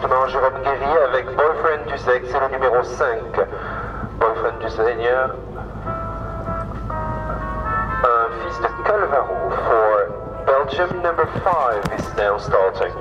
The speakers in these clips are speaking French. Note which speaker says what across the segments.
Speaker 1: justement Jérôme Guéry avec Boyfriend du sexe, c'est le numéro 5. Boyfriend du Seigneur. Un fils de Calvaro for Belgium number 5 is now starting.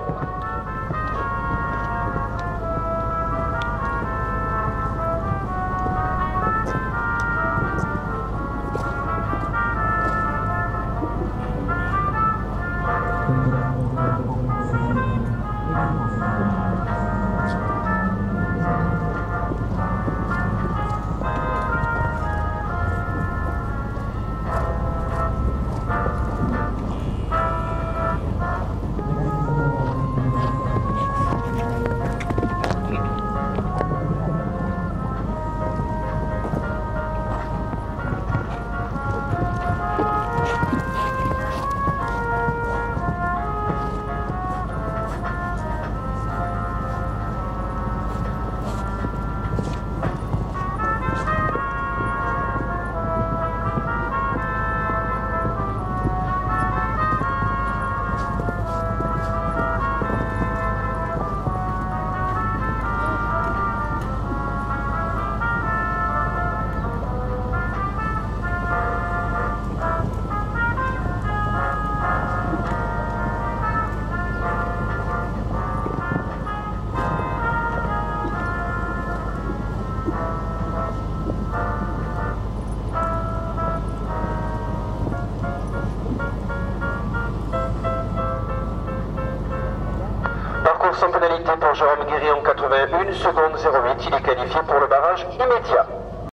Speaker 1: Parcours sans pénalité pour Jérôme Guéry en 81 secondes 08. Il est qualifié pour le barrage immédiat.